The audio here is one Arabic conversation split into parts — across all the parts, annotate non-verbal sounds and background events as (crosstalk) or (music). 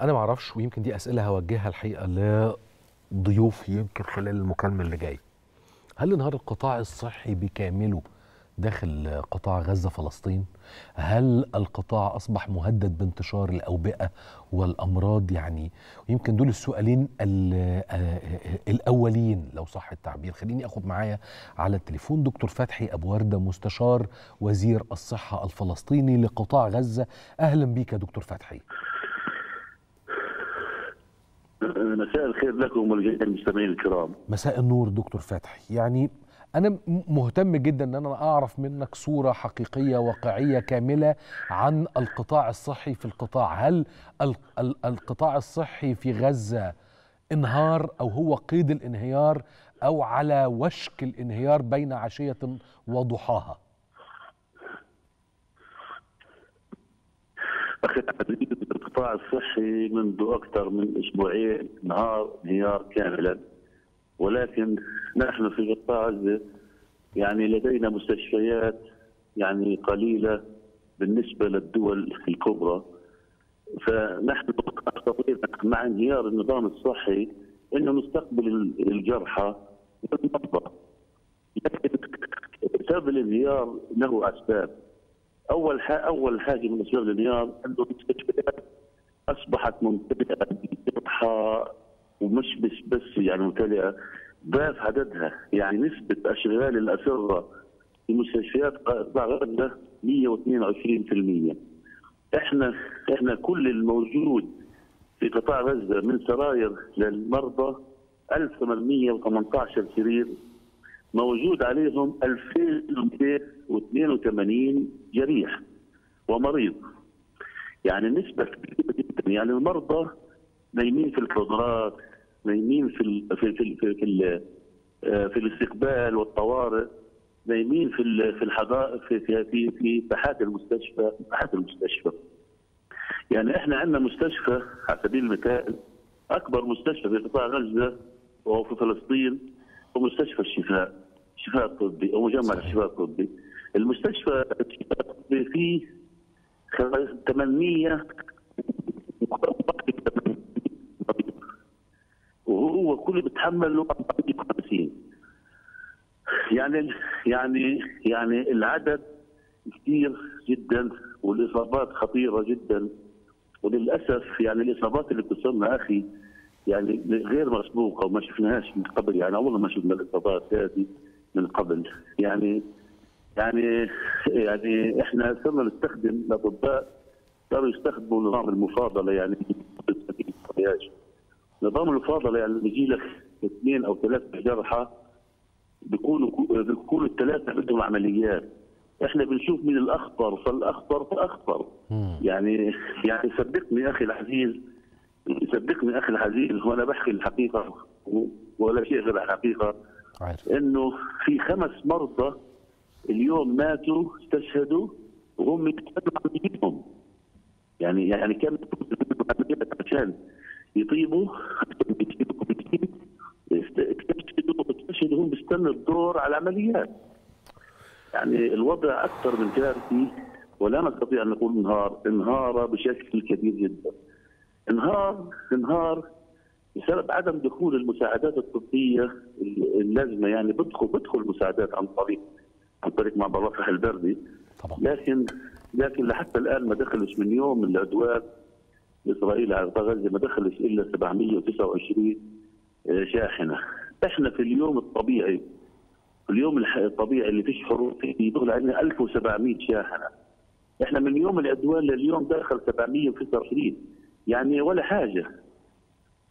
أنا ما أعرفش ويمكن دي أسئلة هوجهها الحقيقة لضيوفي يمكن خلال المكالمة اللي جاية. هل انهار القطاع الصحي بكامله داخل قطاع غزة فلسطين؟ هل القطاع أصبح مهدد بانتشار الأوبئة والأمراض؟ يعني ويمكن دول السؤالين ال- آه، الأولين لو صح التعبير. خليني آخد معايا على التليفون دكتور فتحي أبو وردة مستشار وزير الصحة الفلسطيني لقطاع غزة. أهلا بيك يا دكتور فتحي. مساء الخير لكم ولجميع المستمعين الكرام. مساء النور دكتور فتحي يعني أنا مهتم جدا أن أنا أعرف منك صورة حقيقية واقعية كاملة عن القطاع الصحي في القطاع. هل ال- ال- القطاع الصحي في غزة انهار أو هو قيد الانهيار أو على وشك الانهيار بين عشية وضحاها؟ أخي القطاع الصحي منذ أكثر من أسبوعين نهار انهيار كاملا. ولكن نحن في قطاع غزة يعني لدينا مستشفيات يعني قليلة بالنسبة للدول الكبرى. فنحن طويل مع انهيار النظام الصحي إنه نستقبل الجرحى والمرضى. لكن سبب الانهيار له أسباب. أول أول حاجة من أسباب الانهيار إنه المستشفيات أصبحت بالجرحى ومش بس بس يعني ممتلئه ضعف عددها. يعني نسبة أشغال الأسرة في مستشفيات قطاع غزه 122% إحنا إحنا كل الموجود في قطاع غزة من سراير للمرضى 1818 سرير. موجود عليهم 2282 جريح ومريض. يعني نسبة جدا يعني المرضى نايمين في الحضرات نايمين في ال في في في, في, ال في الاستقبال والطوارئ نايمين في ال- في الحدائق في في في, في ساحات المستشفى ساحات المستشفى يعني إحنا عندنا مستشفى على سبيل المثال أكبر مستشفى في قطاع غزة وهو في فلسطين هو مستشفى الشفاء الشفاء الطبي أو مجمع. الشفاء الطبي المستشفى الشفاء الطبي فيه خ- 800 وهو كل بيتحمل له 450 يعني يعني يعني العدد كثير جدا والإصابات خطيرة جدا. وللأسف يعني الإصابات اللي بتصيرنا أخي يعني غير مسبوقة وما شفناهاش من قبل. يعني عمرنا ما شفنا الإصابات هذه من قبل. يعني يعني يعني إحنا صرنا نستخدم الأطباء صاروا يستخدموا نظام المفاضلة يعني. (laughs) نظام المفاضلة يعني بيجي لك اثنين أو ثلاثة جرحى بيكونوا بيكونوا الثلاثة بدهم عمليات. إحنا بنشوف مين الأخطر فالأخطر مم. يعني (laughs) يعني صدقني أخي العزيز صدقني أخي العزيز وأنا بحكي الحقيقة ولا شيء غير الحقيقة إنه في خمس مرضى اليوم ماتوا استشهدوا وهم يتكلموا عن دينهم يعني يعني كان عشان يطيبوا. استشهدوا بيستنوا الدور على العمليات. يعني الوضع أكثر من كارثي ولا نستطيع أن نقول انهار. انهار بشكل كبير جدا. انهار انهار بسبب عدم دخول المساعدات الطبية اللازمة. يعني بدخل بدخل مساعدات عن طريق عن طريق معبر رفح البردي طبعا. لكن لكن لحتى الآن ما دخلش من يوم العدوان اسرائيل على غزة ما دخلش إلا 729 شاحنة. إحنا في اليوم الطبيعي في اليوم الطبيعي اللي فيش حروب فيه يدخل علينا 1700 شاحنة. إحنا من يوم العدوان لليوم دخل 729 يعني ولا حاجة.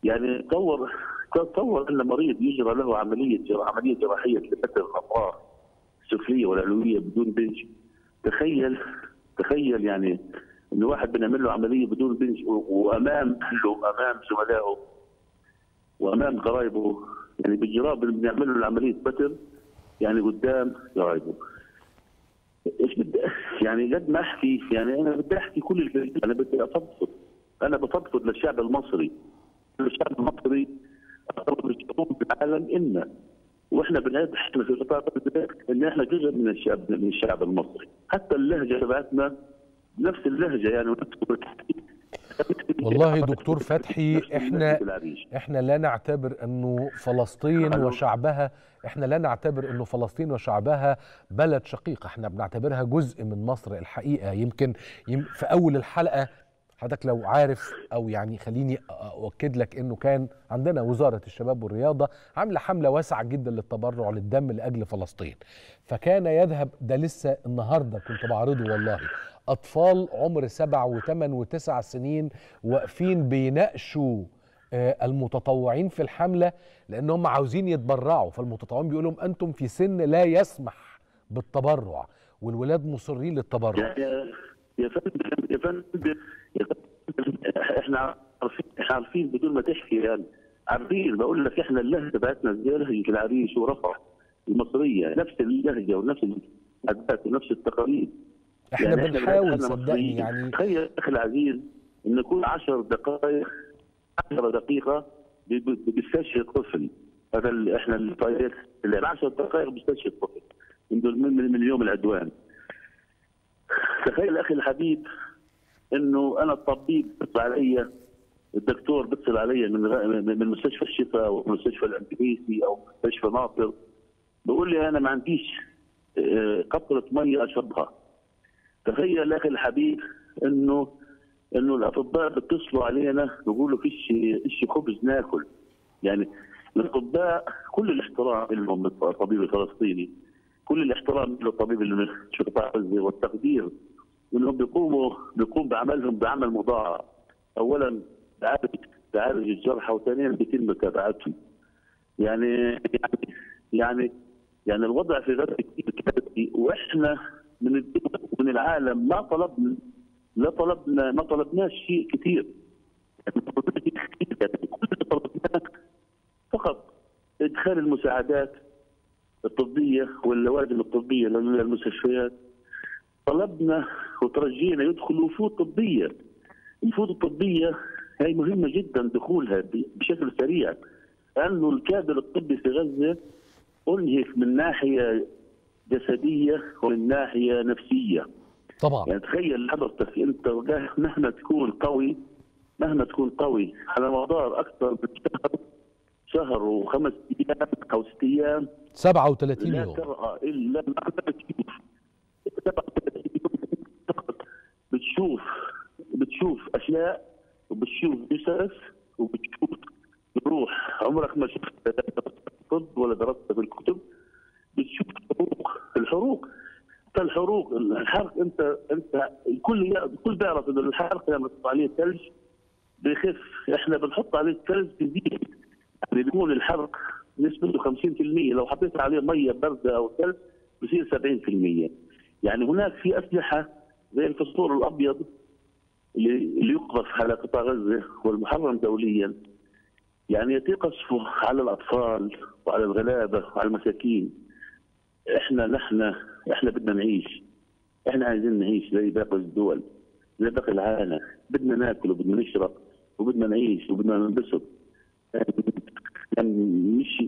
يعني تصور تصور إن مريض يجرى له عملية عملية جراحية لفتح الاطراف السفلية والعلوية بدون بنج تخيل تخيل يعني ان واحد بنعمل له عملية بدون بنج و- وأمام اهله أمام زملائه وأمام قرايبه. يعني بالجراب بنعمل له عمليه بتر يعني قدام قرايبه. إيش بدي (laughs) يعني قد ما أحكي يعني أنا بدي أحكي كل البلد أنا بدي أفضفض. أنا بفضفض للشعب المصري. الشعب المصري اقرب الشعوب في العالم إلنا وإحنا بنعد إحنا في قطاع إن إحنا جزء من الشعب من الشعب المصري. حتى اللهجة تبعتنا نفس اللهجة يعني. والله دكتور فتحي إحنا. إحنا لا نعتبر إنه فلسطين. وشعبها إحنا لا نعتبر إنه فلسطين وشعبها بلد شقيق إحنا بنعتبرها جزء من مصر الحقيقة يمكن يم في أول الحلقة حضرتك لو عارف أو يعني خليني أؤكد لك إنه كان عندنا وزارة الشباب والرياضة عاملة حملة واسعة جدا للتبرع للدم لأجل فلسطين فكان يذهب ده لسه النهارده كنت بعرضه والله أطفال عمر سبع وثمان وتسع سنين واقفين بيناقشوا آه، المتطوعين في الحملة لانهم عاوزين يتبرعوا. فالمتطوعين بيقولوا لهم أنتم في سن لا يسمح بالتبرع والولاد مصرين للتبرع. يا فندم يا فندم يا فندم إحنا عارفين إحنا عارفين بدون ما تحكي يعني عارفين. بقول لك إحنا اللهجة بتاعتنا زي لهجة العريش ورفح المصرية نفس اللهجة ونفس العادات ونفس التقاليد. إحنا يعني بنحاول صدقني. يعني تخيل أخي العزيز إن كل 10 دقائق 10 دقيقة بيستشهد طفل. هذا اللي إحنا اللي 10 دقائق بيستشهد طفل من من, يوم العدوان. تخيل أخي الحبيب إنه أنا الطبيب بيطلع علي الدكتور بيتصل علي من من مستشفى الشفاء أو مستشفى الانتبيسي أو مستشفى ناصر بيقول لي أنا ما عنديش آه، قطرة مية أشربها. تخيل أخي الحبيب إنه إنه الأطباء بيتصلوا علينا بيقولوا فيش فيش خبز ناكل. يعني الأطباء كل الاحترام لهم الطبيب الفلسطيني كل الاحترام للطبيب قطاع غزة والتقدير. إنهم بيقوموا بيقوم بعملهم بعمل مضاعف. اولا تعالج تعالج الجرحى وثانيا بيتم متابعتهم. يعني يعني يعني يعني الوضع في غزة كثير كارثي وإحنا من من العالم ما طلبنا لا طلبنا ما طلبناش شيء كثير. يعني يعني فقط إدخال المساعدات الطبية واللوازم الطبية للمستشفيات. طلبنا وترجينا يدخل وفود طبية. الوفود الطبية هي مهمة جدا دخولها بشكل سريع. لأنه الكادر الطبي في غزة انهك من ناحية جسدية ومن ناحية نفسية. طبعا. يعني تخيل حضرتك أنت مهما تكون قوي مهما تكون قوي. على مدار أكثر من شهر شهر وخمس أيام أو ست أيام. 37 لا يوم. ترى إلا ما بتشوف. بتشوف بتشوف أشياء وبتشوف جثث وبتشوف روح. عمرك ما شفت طب ولا درست في الكتب بتشوف حروق الحروق الحروق الحرق انت انت الكل الكل بيعرف انه الحرق لما تحط عليه ثلج بيخف. إحنا بنحط عليه الثلج بيزيد يعني بيكون الحرق نسبته 50% لو حطيت عليه مية بارده أو ثلج بصير 70% يعني هناك في أسلحة زي الفسفور الأبيض اللي اللي يقذف على قطاع غزة والمحرم دوليا. يعني يتم على الأطفال وعلى الغلابة وعلى المساكين. إحنا نحن إحنا بدنا نعيش. إحنا عايزين نعيش زي باقي الدول زي باقي العالم. بدنا ناكل وبدنا نشرب وبدنا نعيش وبدنا ننبسط. يعني مش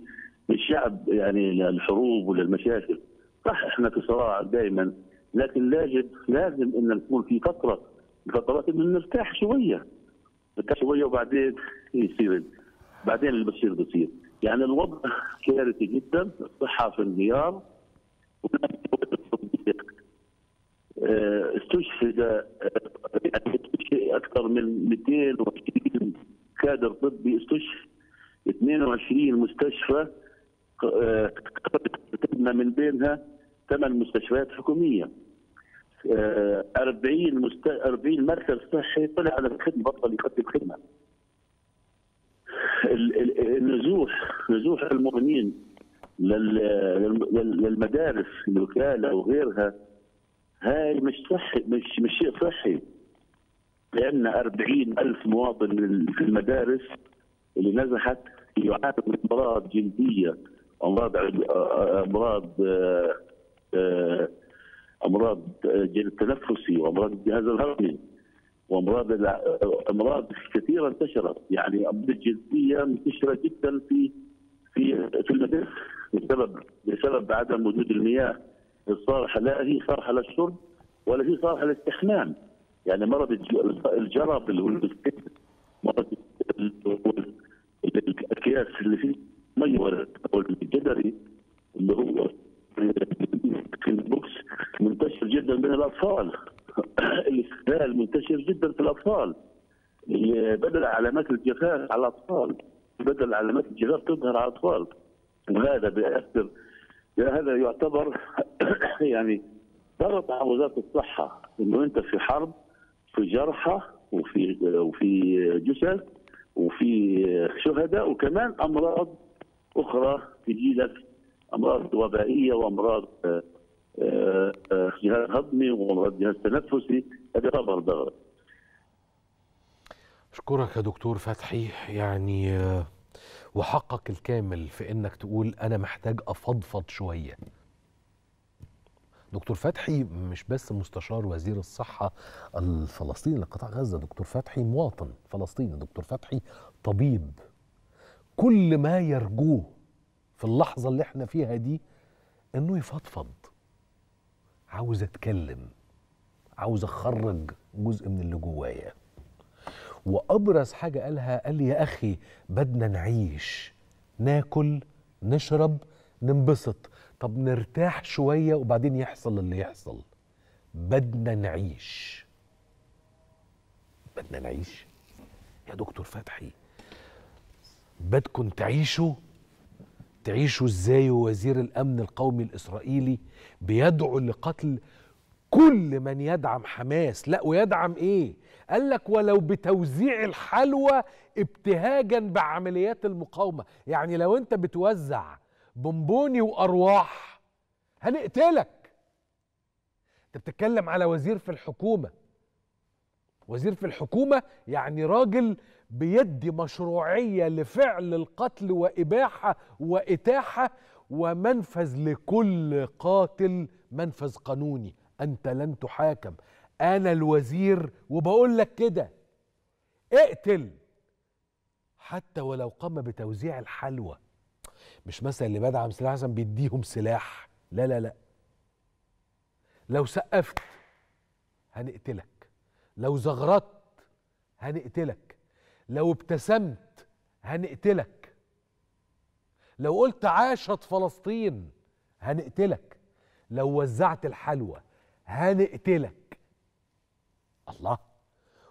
مش شعب يعني للحروب ولا المشاكل صح إحنا في صراع دائما لكن لازم لازم إن نكون في فترة فترات إن نرتاح شوية. نرتاح شوية وبعدين يصير بعدين اللي بصير. بصير يعني الوضع كارثي جدا الصحة في انهيار استشهد آه، أكثر من 220 كادر طبي استشهد 22 مستشفى آه، كتبنا من بينها ثمان مستشفيات حكومية. آه، 40 مست... 40 مركز صحي طلع على الخدمة بطل يقدم خدمة. ال- ال- النزوح نزوح المؤمنين لل- لل- للمدارس الوكاله وغيرها. هاي مش صحي مش مش شيء صحي. لأن 40 ألف مواطن في المدارس اللي نزحت يعانوا من أمراض جلديه أمراض أمراض أمراض تنفسي وأمراض الجهاز الهضمي وأمراض أمراض كثيرة انتشرت. يعني أمراض جلديه منتشره جدا في في في المدارس بسبب بسبب عدم وجود المياه. الصالحه لا هي صالحه للشرب ولا هي صالحه للاستحمام يعني مرض الج- الجرب اللي هو مرض ال- الأكياس اللي فيه ميه ولا الجدري اللي هو في البوكس منتشر جدا بين الأطفال. (clears throat) الاستسهال منتشر جدا في الأطفال. بدل علامات الجفاف على الأطفال بدل علامات الجفاف تظهر على الأطفال. وهذا بيأثر هذا يعتبر يعني ضغط على وزارة الصحة إنه أنت في حرب في جرحى وفي وفي جثث وفي شهداء وكمان أمراض أخرى تجي لك أمراض وبائية وأمراض آه، آه، آه، جهاز هضمي وأمراض جهاز تنفسي. هذا يعتبر ضغط أشكرك يا دكتور فتحي. يعني وحقك الكامل في إنك تقول أنا محتاج أفضفض شوية. دكتور فتحي مش بس مستشار وزير الصحة الفلسطيني لقطاع غزة دكتور فتحي مواطن فلسطيني دكتور فتحي طبيب. كل ما يرجوه في اللحظة اللي إحنا فيها دي إنه يفضفض. عاوز أتكلم عاوز أخرج جزء من اللي جوايا. وأبرز حاجة قالها قال لي يا أخي بدنا نعيش ناكل نشرب ننبسط. طب نرتاح شوية وبعدين يحصل اللي يحصل. بدنا نعيش. بدنا نعيش. يا دكتور فتحي بدكم تعيشوا؟ تعيشوا إزاي ووزير الأمن القومي الإسرائيلي بيدعو لقتل كل من يدعم حماس؟ لا ويدعم إيه؟ قال لك ولو بتوزيع الحلوى ابتهاجا بعمليات المقاومة. يعني لو أنت بتوزع بونبوني وأرواح. هنقتلك. أنت بتتكلم على وزير في الحكومة. وزير في الحكومة يعني راجل بيدي مشروعية لفعل القتل وإباحة وإتاحة ومنفذ لكل قاتل منفذ قانوني. أنت لن تحاكم. أنا الوزير وبقول لك كده. اقتل. حتى ولو قام بتوزيع الحلوى. مش مثلا اللي بدعم سلاح حسن بيديهم سلاح. لا لا لا. لو سقفت هنقتلك. لو زغرت هنقتلك. لو ابتسمت هنقتلك. لو قلت عاشت فلسطين هنقتلك. لو وزعت الحلوى هنقتلك. الله.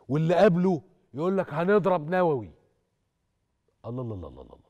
واللي قبله يقول لك هنضرب نووي. الله الله الله الله الله.